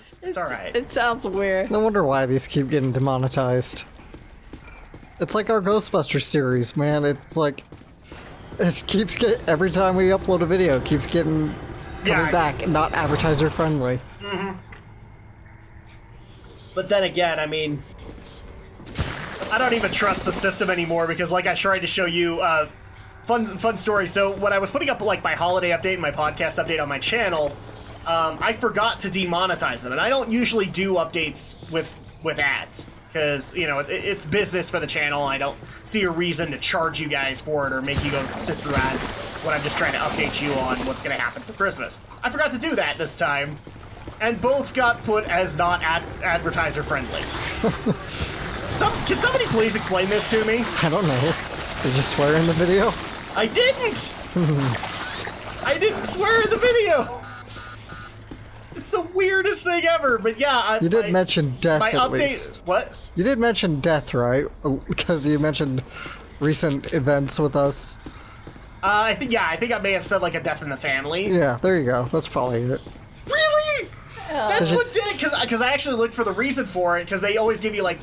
is. It's, all right. It sounds weird. No wonder why these keep getting demonetized. It's like our Ghostbusters series, man. It's like it keeps get every time we upload a video, it keeps getting coming Yeah. back not advertiser friendly. But then again, I mean, I don't even trust the system anymore because, like I tried to show you, uh, fun fun story. So when I was putting up like my holiday update and my podcast update on my channel, um, I forgot to demonetize them, and I don't usually do updates with with ads because you know it, it's business for the channel. I don't see a reason to charge you guys for it or make you go sit through ads when I'm just trying to update you on what's going to happen for Christmas. I forgot to do that this time and both got put as not ad- advertiser friendly. Some, can somebody please explain this to me? I don't know. Did you swear in the video? I didn't. I didn't swear in the video. It's the weirdest thing ever. But yeah, I, You did my- mention death my at update. least. What? You did mention death, right? Because you mentioned recent events with us. Uh, I think yeah, I think I may have said like a death in the family. Yeah, there you go. That's probably it. Really? That's what did it because because I actually looked for the reason for it because they always give you like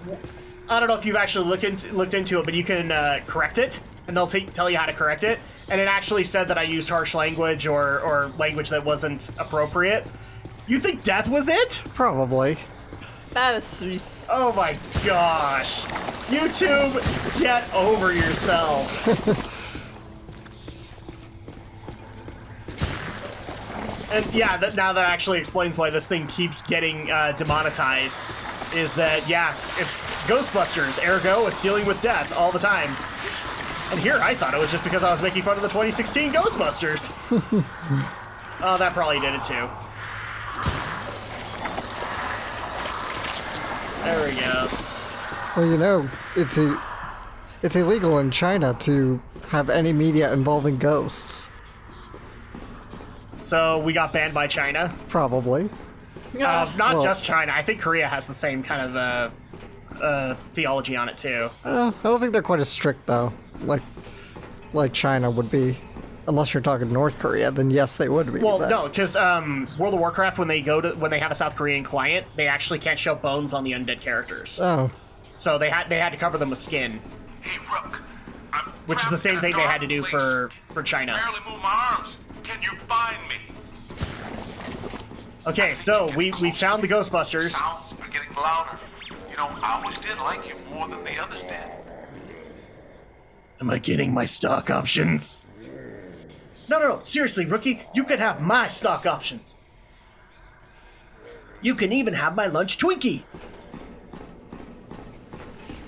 I don't know if you've actually looked into looked into it, but you can uh, correct it and they'll t- tell you how to correct it. And it actually said that I used harsh language or or language that wasn't appropriate. You think death was it? Probably. That was Oh my gosh! YouTube, get over yourself. and yeah, that, now that actually explains why this thing keeps getting uh, demonetized. Is that yeah, it's Ghostbusters, ergo it's dealing with death all the time. And here I thought it was just because I was making fun of the 2016 Ghostbusters. oh, that probably did it too. There we go. Well, you know, it's a, it's illegal in China to have any media involving ghosts. So we got banned by China. Probably. Uh, not Well- just China. I think Korea has the same kind of uh, uh, theology on it too. Uh, I don't think they're quite as strict though, like like China would be. Unless you're talking North Korea, then yes, they would be. Well, but- no, because um, World of Warcraft, when they go to when they have a South Korean client, they actually can't show bones on the undead characters. Oh, So they had they had to cover them with skin, Hey, Rook. I'm which is the same thing they had to do place. for for China. Barely move my arms. Can you find me? Okay, so we we found the Ghostbusters. Sounds are getting louder. You know, I always did like you more than the others did. Am I getting my stock options? No, no, no. Seriously, rookie, you could have my stock options. You can even have my lunch Twinkie.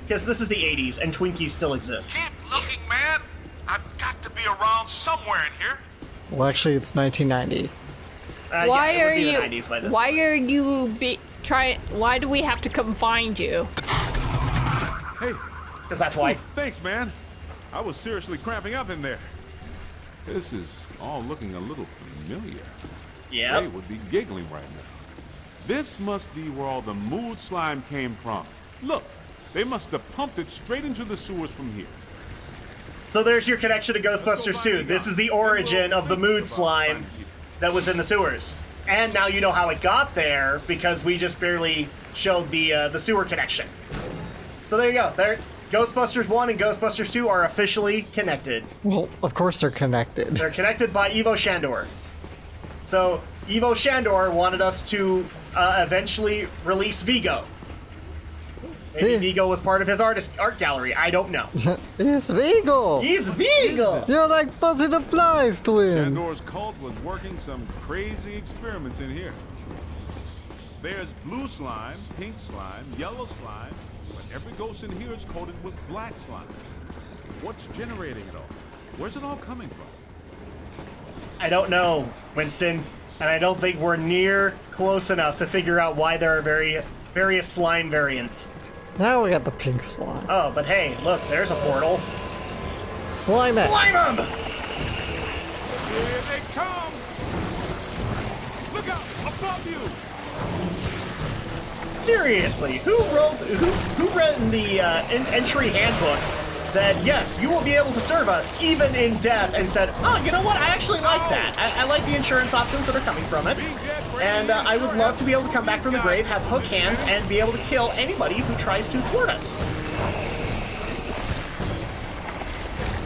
Because this is the 80s and Twinkies still exist. Keep looking, man. I've got to be around somewhere in here. well, actually, it's 1990. Uh, why yeah, are you? the 90s by this why point. are you be trying? Why do we have to come find you? Hey, Because that's why. thanks, man. I was seriously cramping up in there. This is all looking a little familiar. Yeah. They would be giggling right now. This must be where all the mood slime came from. Look, they must have pumped it straight into the sewers from here. So there's your connection to Ghostbusters 2. This is the origin of the mood slime that was in the sewers. And now you know how it got there because we just barely showed the uh, the sewer connection. So there you go. There, Ghostbusters 1 and Ghostbusters 2 are officially connected. Well, of course they're connected. They're connected by Ivo Shandor. So Ivo Shandor wanted us to uh, eventually release Vigo. Maybe Hey. Vigo was part of his artist art gallery. I don't know. it's Vigo. He's Vigo. You're like Fuzzy the Flies twin. Shandor's cult was working some crazy experiments in here. There's blue slime, pink slime, yellow slime, but every ghost in here is coated with black slime. What's generating it all? Where's it all coming from? I don't know, Winston, and I don't think we're near close enough to figure out why there are very various slime variants. Now we got the pink slime. Oh, but hey, look, there's a portal. Slime it. Slime 'em! Here they come! Look out! Above you! Seriously, who wrote who who read in the uh, en- entry handbook that yes, you will be able to serve us even in death, and said, oh, you know what? I actually like that. I, I like the insurance options that are coming from it. And uh, I would love to be able to come back from the grave, have hook hands, and be able to kill anybody who tries to thwart us.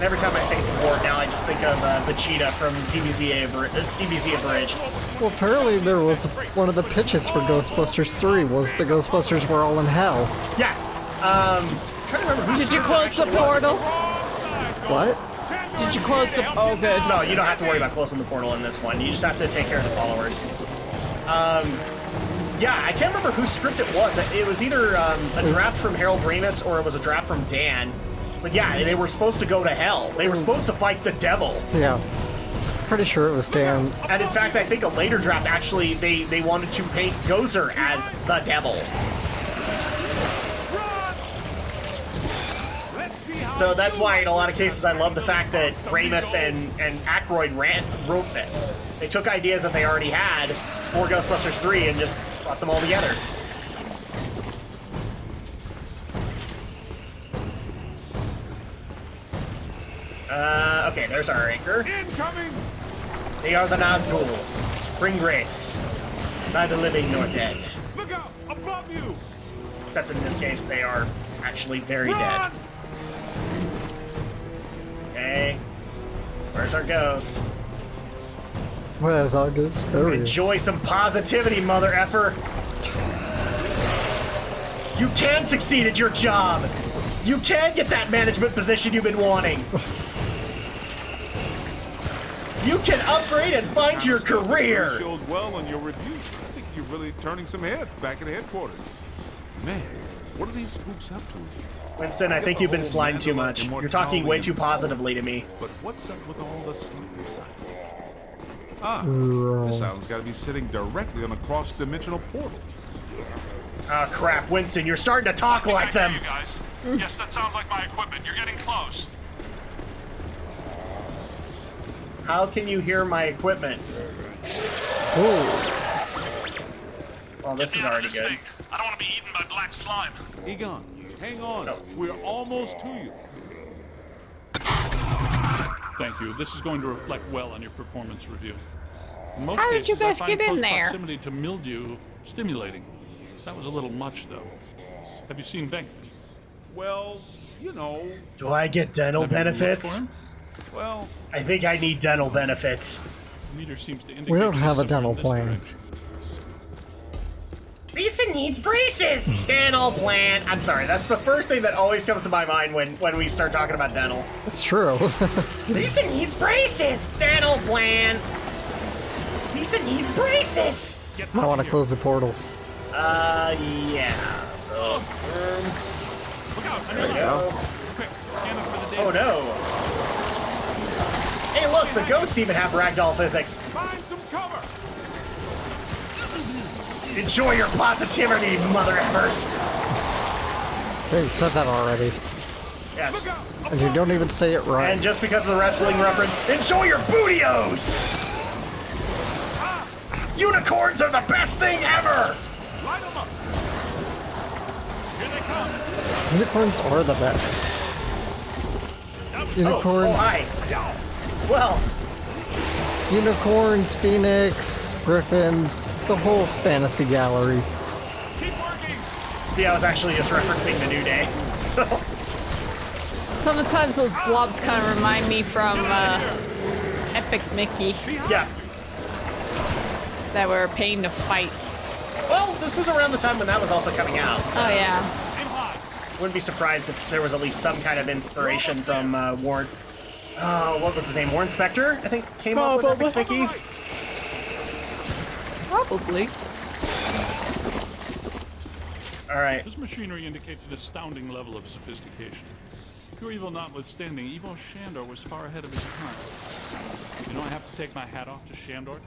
Every time I say thwart now, I just think of uh, the cheetah from DBZ, DBZ Abridged. Well, apparently there was one of the pitches for Ghostbusters 3 was the Ghostbusters were all in hell. Yeah. Um, to remember Did you close the portal? What? Did you close the? Oh, good. No, you don't have to worry about closing the portal in this one. You just have to take care of the followers. Um, yeah, I can't remember whose script it was. It was either um, a draft from Harold Ramis or it was a draft from Dan. But yeah, they were supposed to go to hell. They were supposed to fight the devil. Yeah. Pretty sure it was Dan. And in fact, I think a later draft actually they they wanted to paint Gozer as the devil. So that's why in a lot of cases I love the fact that Ramis and and Aykroyd ran, wrote this. They took ideas that they already had for Ghostbusters 3 and just brought them all together. Uh, okay, there's our anchor. Incoming! They are the Nazgul. Bring grace. Neither living nor dead. Look out! Above you! Except in this case, they are actually very dead. Run! Okay. Where's our ghost? Where's August? There he is. Enjoy some positivity, mother effer. You can succeed at your job. You can get that management position you've been wanting. You can upgrade and find your career. Showed well on your review. I think you're really turning some heads back at headquarters. Man, what are these spooks up to? Winston, I think you've been slimed too much. You're talking way too positively to me. But what's up with all the sleeper signs? Ah, this island's got to be sitting directly on a cross-dimensional portal. Oh crap, Winston, you're starting to talk like them. you guys. Yes, that sounds like my equipment. You're getting close. How can you hear my equipment? Ooh. Well, this is me out of already this good. thing. I don't want to be eaten by black slime. Egon, hang on. We're almost to you. Thank you. This is going to reflect well on your performance review. In most How did cases, you guys I find get in there? proximity to mildew stimulating. That was a little much, though. Have you seen Venk? Well, you know, Do I get dental Have you benefits? For him? well, I think I need dental benefits. Meter seems to indicate We don't have a dental plan. Lisa needs braces. dental plan. I'm sorry, that's the first thing that always comes to my mind when when we start talking about dental. That's true. Lisa needs braces. Dental plan. Lisa needs braces. I want to close the portals. Uh, yeah. So, um, Look out! there we Another go. Quick, scan them for the Oh no. Hey, look, the ghosts even have ragdoll physics. find some cover. Enjoy your positivity, mother effers. They said that already. Yes. And you don't even say it right. And just because of the wrestling reference, enjoy your bootios! Ah. Unicorns are the best thing ever! Light 'em up. Here they come! Unicorns are the best. Oh, Unicorns, oh, oh hi. Well, unicorns, phoenix, griffins, the whole fantasy gallery. Keep working! see, I was actually just referencing the New Day. So, Sometimes those blobs kind of remind me from uh, Epic Mickey yeah. that were a pain to fight. Well, this was around the time when that was also coming out, so Oh yeah. Aim high! wouldn't be surprised if there was at least some kind of inspiration from uh, Warren. Oh, what was his name? Warren Spector, I think, came up with Epic Mickey. Probably. All right. This machinery indicates an astounding level of sophistication. Pure evil notwithstanding, Ivo Shandor was far ahead of his time. You know, I have to take my hat off to Shandor.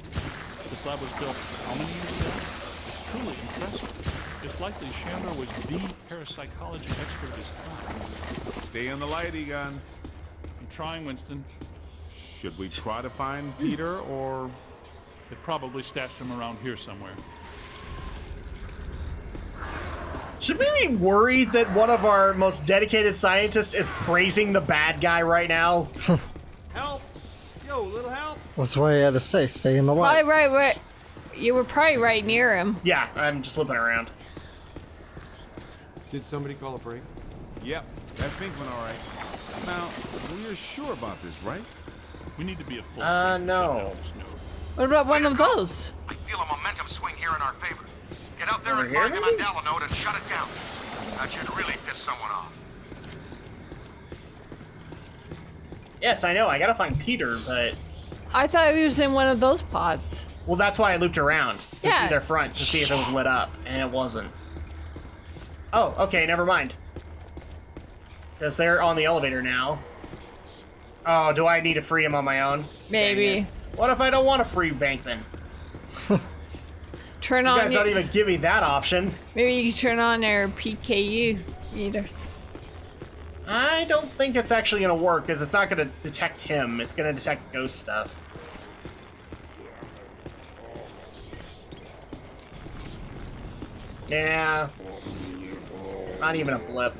This lab was built how many years ago? It's truly impressive. It's likely Shandor was the parapsychology expert of his time. Stay in the light, Egon. I'm trying, Winston. Should we try to find Peter or They probably stashed him around here somewhere. Should we be worried that one of our most dedicated scientists is praising the bad guy right now? help? Yo, little help. That's why I had to say, stay in the Right, light. right, right. You were probably right near him. Yeah, I'm just looping around. Did somebody call a break? Yep, that's Venkman, all right. Now, we're sure about this, right? We need to be a full Uh, no. shut down this node. What about one of those? I feel a momentum swing here in our favor. Get out there Over and here, find the maybe? Mandala node and shut it down. That should really piss someone off. Yes, I know. I gotta find Peter, but I thought he was in one of those pods. well, that's why I looped around to see their front to see if it was lit up, and it wasn't. Oh, okay, never mind. Because they're on the elevator now. Oh, do I need to free him on my own? Maybe. What if I don't want to free Venkman? Turn You on. guys your- don't even give me that option. Maybe you can turn on their PKE meter. I don't think it's actually going to work because it's not going to detect him. It's going to detect ghost stuff. Yeah. Not even a blip.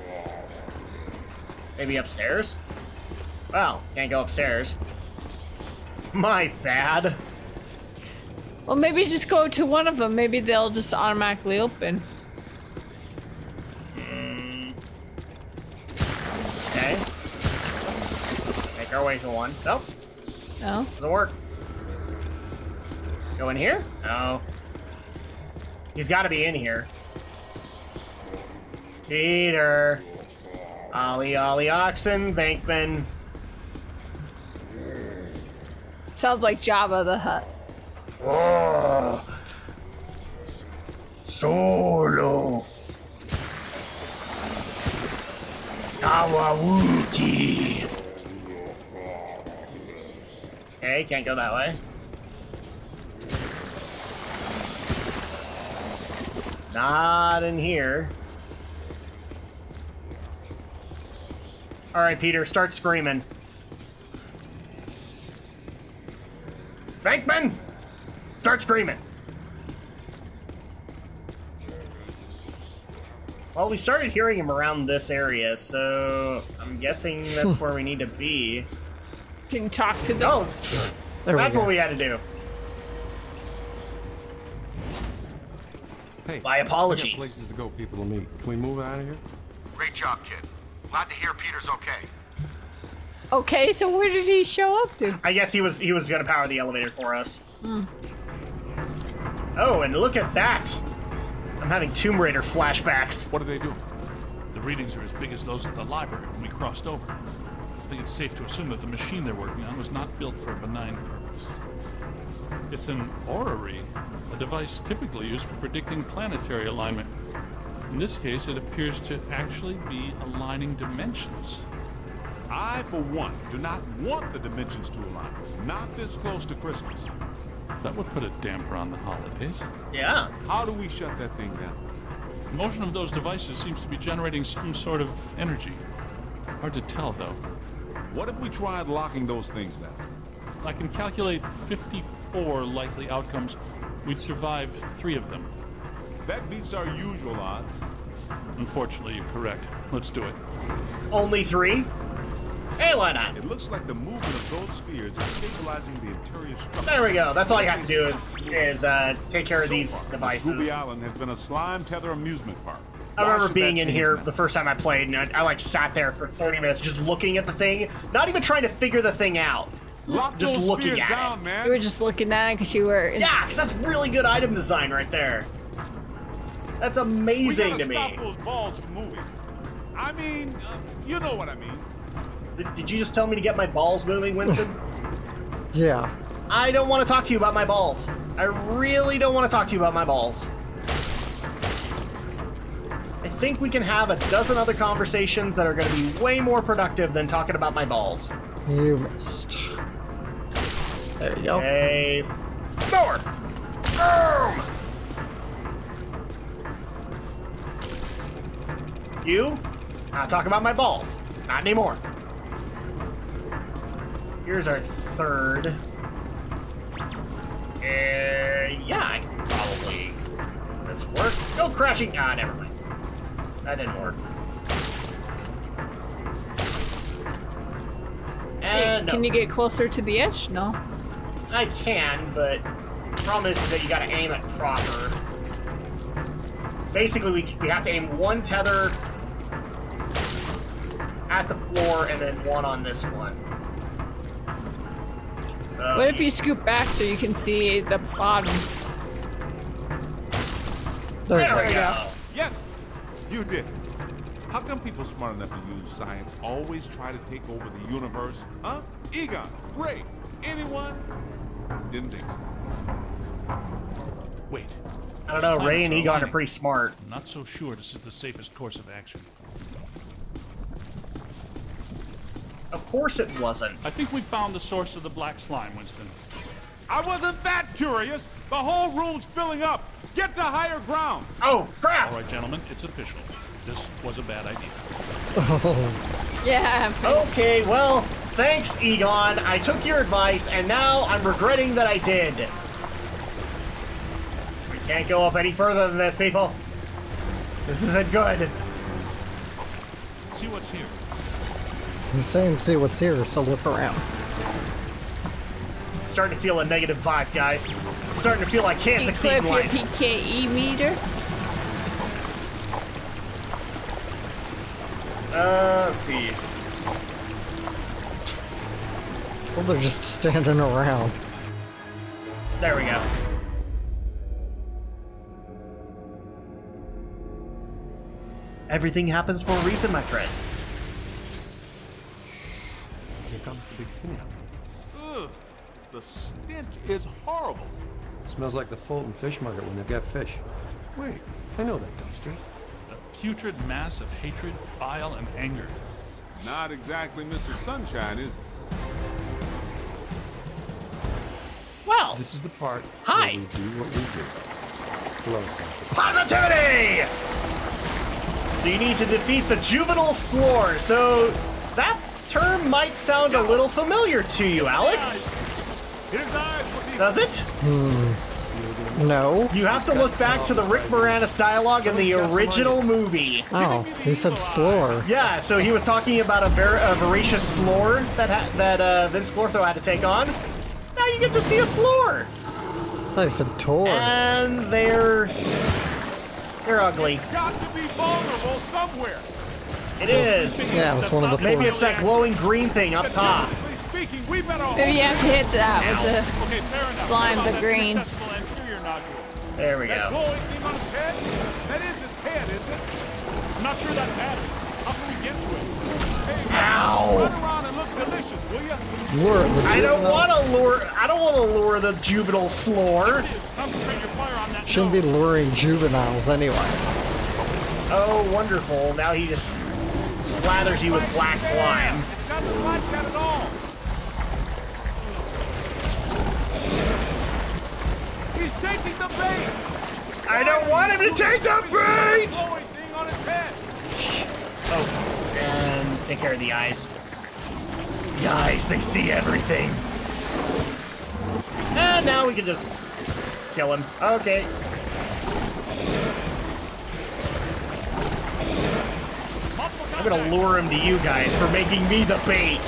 Maybe upstairs? Well, can't go upstairs. My bad. Well, maybe just go to one of them. Maybe they'll just automatically open. Hmm. Okay. Make our way to one. Nope, No. doesn't work. Go in here? No. He's got to be in here. Peter. Ollie, Ollie, Oxen, Venkman. Sounds like Jabba the Hutt. Oh. Solo. Kawawuki. Hey, can't go that way. Not in here. All right, Peter, start screaming. Venkman, start screaming. Well, we started hearing him around this area, so I'm guessing that's hmm. where we need to be. Can you talk to them? Oh, There that's go. what we had to do. Hey, My apologies. places to go, people to meet. Can we move out of here? Great job, kid. Glad to hear Peter's okay. Okay, so where did he show up to? I guess he was he was gonna power the elevator for us. Oh, and look at that! I'm having Tomb Raider flashbacks. What do they do? The readings are as big as those at the library when we crossed over. I think it's safe to assume that the machine they're working on was not built for a benign purpose. It's an orrery, a device typically used for predicting planetary alignment. In this case, it appears to actually be aligning dimensions. I, for one, do not want the dimensions to align. Not this close to Christmas. That would put a damper on the holidays. Yeah. How do we shut that thing down? The motion of those devices seems to be generating some sort of energy. Hard to tell, though. What if we tried locking those things down? I can calculate 54 likely outcomes. We'd survive three of them. That beats our usual odds. Unfortunately, you're correct. Let's do it. Only three? Hey, why not? It looks like the movement of those spheres is stabilizing the interior structure. There we go. That's all you have to do is is uh, take care of So these far, devices. Scooby Island has been a slime tether amusement park. I remember being in here the first time I played, and I, I like sat there for 30 minutes just looking at the thing, not even trying to figure the thing out. Lock just looking spheres at it. down, man. You were just looking at it because you were. in- Yeah, because that's really good item design right there. That's we amazing gotta to stop me. those balls from moving. I mean, uh, you know what I mean. Did, did you just tell me to get my balls moving, Winston? Yeah. I don't want to talk to you about my balls. I really don't want to talk to you about my balls. I think we can have a dozen other conversations that are going to be way more productive than talking about my balls. You missed. There you go. A four. Boom. You? Not talk about my balls. Not anymore. Here's our third. Uh, yeah, I can probably this work. Go crashing. Ah, never mind. That didn't work. Hey, And Can you get closer to the edge? No. I can, but the problem is, is that you gotta aim it proper. Basically, we, we have to aim one tether at the floor and then one on this one. So, What if you scoop back so you can see the bottom? There, there you we go. go. Yes, you did. How come people smart enough to use science always try to take over the universe? Huh? Egon, Ray, anyone? Didn't think so. Wait. I don't know, Ray and Planets are Egon are pretty smart. I'm not so sure this is the safest course of action. Of course it wasn't. I think we found the source of the black slime, Winston. I wasn't that curious. The whole room's filling up. Get to higher ground. Oh, crap! All right, gentlemen, it's official. This was a bad idea. Oh. Yeah. Okay, well, thanks, Egon. I took your advice, and now I'm regretting that I did. We can't go up any further than this, people. This isn't good. See what's here. He's saying see what's here, so look around. starting to feel a negative vibe, guys. starting to feel I can't succeed Equip in your life. PKE meter. Uh, let's see. Well, they're just standing around. There we go. Everything happens for a reason, my friend. Here comes the big fin. Ugh, the stench is horrible. Smells like the Fulton Fish Market when they've got fish. Wait, I know that dumpster. A putrid mass of hatred, bile, and anger. Not exactly Mrs. Sunshine, is it? Well, This is the part Hi. where we do what we do. Hello. positivity! So you need to defeat the juvenile slor. So that term might sound a little familiar to you, Alex. His eyes would be Does it? No. You have to look back to the Rick Moranis dialogue in the original movie. Oh, he said slor. Yeah, so he was talking about a, ver- a voracious slor that ha- that uh, Vinz Clortho had to take on. Now you get to see a slor, I thought he said tour. and they're they're ugly. got to be vulnerable somewhere. It is. Yeah, it's one of the Maybe four. it's that glowing green thing up top. We Maybe you have to hit that uh, Okay, with the enough. Slime the green. inaccessible anterior nodule? There we That go. glowing thing on its head? That is its head, isn't it? I'm not sure that matters. How can we get to it? Hey, Ow. run around and look delicious, will you? Lure the I don't want to lure. I don't want to lure the juvenile slor. Concentrate your fire on that Shouldn't be luring juveniles anyway. Oh, wonderful! Now he just slathers you with black slime. It doesn't like that at all. He's taking the bait. I don't want him to take the bait. Glowing thing on its head. Oh, and take care of the eyes. The eyes, they see everything. And now we can just kill him. Okay. I'm gonna lure him to you guys for making me the bait.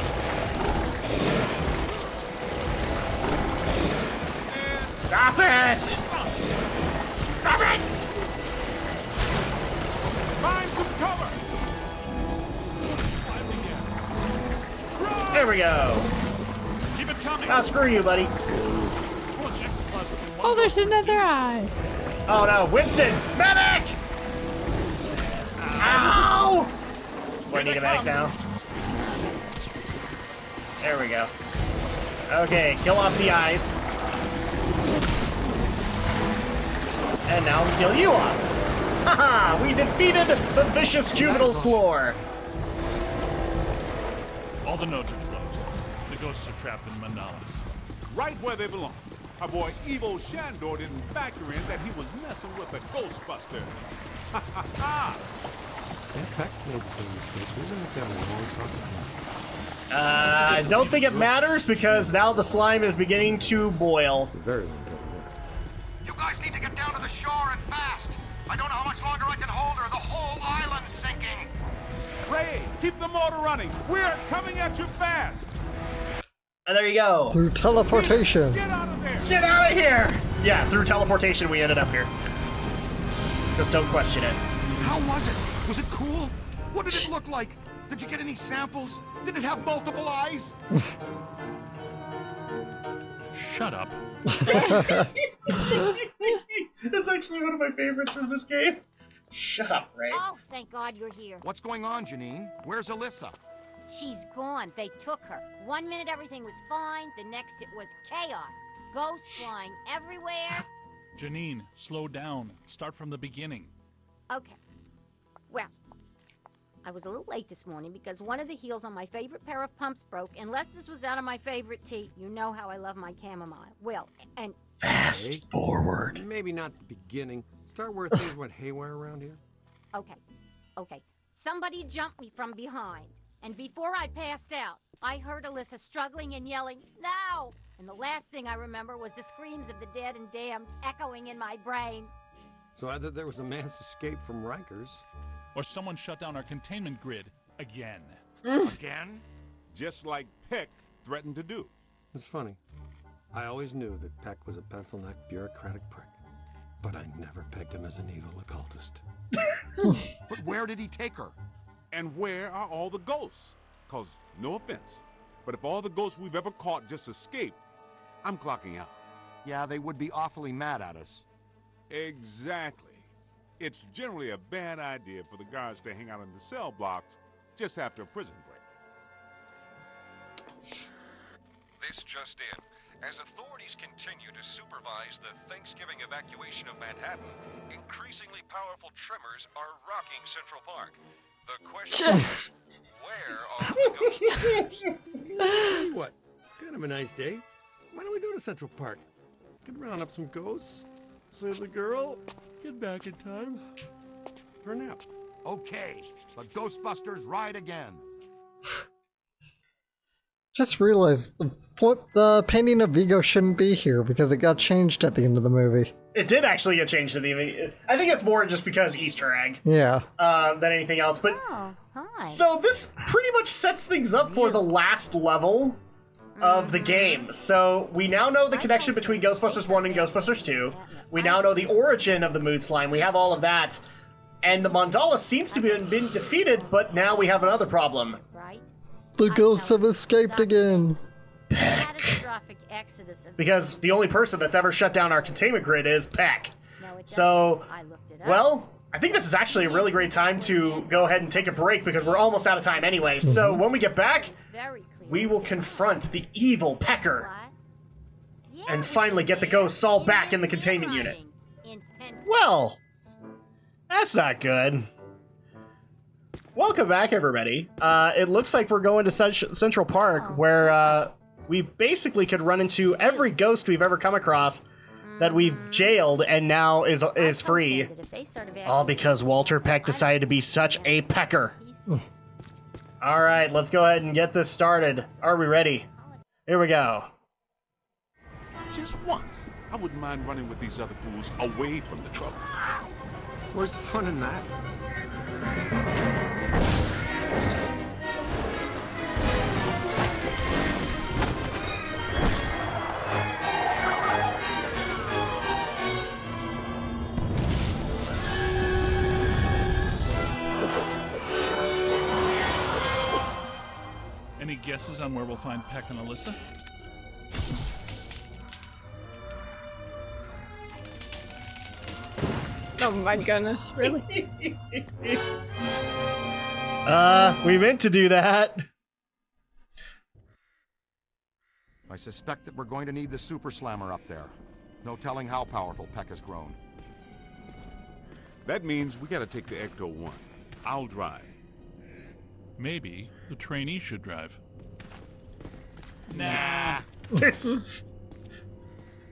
Stop it! Stop it! Find some cover. There we go. Keep it coming. Now screw you, buddy. Well, check the flood. Oh, there's another eye. Oh no, Winston! Medic! Do I need a medic now? There we go. Okay, kill off the eyes. And now we kill you off. Haha! We defeated the vicious juvenile slor. All the nodes are closed. The ghosts are trapped in Mandala. Right where they belong. Our boy Ivo Shandor didn't factor in that he was messing with the Ghostbusters. Ha ha ha! Yeah, Peck made the same mistake. We've been down a long time. Uh, I don't think it matters because now the slime is beginning to boil. Very long. You guys need to get down to the shore and fast. I don't know how much longer I can hold her. The whole island's sinking. Ray, keep the motor running. We're coming at you fast. And there you go. Through teleportation. Get out of there. Get out of here! Yeah, through teleportation we ended up here. Just don't question it. How was it? Was it cool? What did it look like? Did you get any samples? Did it have multiple eyes? Shut up. That's actually one of my favorites from this game. Shut up, Ray. Oh, thank God you're here. What's going on, Janine? Where's Ilyssa? She's gone. They took her. One minute everything was fine, the next it was chaos. Ghosts flying everywhere. Janine, slow down. Start from the beginning. Okay. Well, I was a little late this morning because one of the heels on my favorite pair of pumps broke, and Lester's was out of my favorite tea. You know how I love my chamomile. Well, and Fast forward. Maybe not the beginning. Start where things went haywire around here. okay, okay. Somebody jumped me from behind, and before I passed out, I heard Ilyssa struggling and yelling, "No!" And the last thing I remember was the screams of the dead and damned echoing in my brain. So either there was a mass escape from Rikers, Or someone shut down our containment grid again. Mm. Again? Just like Peck threatened to do. It's funny. I always knew that Peck was a pencil-necked bureaucratic prick, but I never pegged him as an evil occultist. But where did he take her? And where are all the ghosts? Cause, no offense, but if all the ghosts we've ever caught just escaped, I'm clocking out. Yeah, they would be awfully mad at us. Exactly. It's generally a bad idea for the guards to hang out in the cell blocks just after a prison break. This just in. As authorities continue to supervise the Thanksgiving evacuation of Manhattan, increasingly powerful tremors are rocking Central Park. The question is, where are the Ghostbusters? Tell you what, kind of a nice day. Why don't we go to Central Park? Could round up some ghosts, save the girl, get back in time for a nap. Okay, the Ghostbusters ride again. Just realized the point the painting of Vigo shouldn't be here because it got changed at the end of the movie. It did actually get changed at the. End. I think it's more just because Easter egg Yeah. uh, than anything else. But Oh, hi. so this pretty much sets things up for the last level of the mm-hmm. game. So we now know the connection between Ghostbusters 1 and Ghostbusters 2. We now know the origin of the mood slime. We have all of that. And the mandala seems to have been defeated, but now we have another problem. right? The ghosts have escaped again. Catastrophic exodus of Because the only person that's ever shut down our containment grid is Peck. No, it So. I looked it up. well, I think this is actually a really great time to go ahead and take a break because we're almost out of time anyway. So mm-hmm. when we get back, very clear. We will confront the evil Pecker. And finally get the it. ghosts all back in the containment unit. handwriting. In pen- Well, that's not good. Welcome back, everybody. Uh, it looks like we're going to Cent- Central Park, where uh, we basically could run into every ghost we've ever come across that we've jailed and now is is free. That if they start All because Walter Peck decided to be such a pecker. He says, All right, let's go ahead and get this started. Are we ready? Here we go. Just once. I wouldn't mind running with these other fools away from the trouble. Where's the fun in that? Guesses on where we'll find Peck and Ilyssa? Oh my goodness, really? Uh, we meant to do that. I suspect that we're going to need the Super Slammer up there. No telling how powerful Peck has grown. That means we gotta take the Ecto 1. I'll drive. Maybe the trainee should drive. Nah.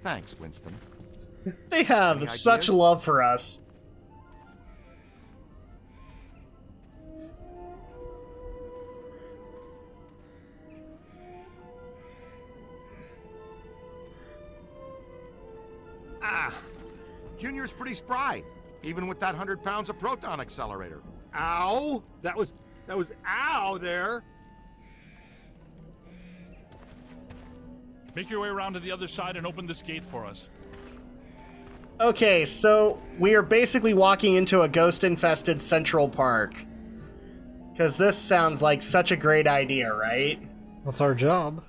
Thanks, Winston. they have Any such ideas? love for us. Ah, Junior's pretty spry, even with that 100 pounds of proton accelerator. Ow! That was that was ow there. Make your way around to the other side and open this gate for us. Okay, so we are basically walking into a ghost-infested Central Park. Because this sounds like such a great idea, right? That's our job.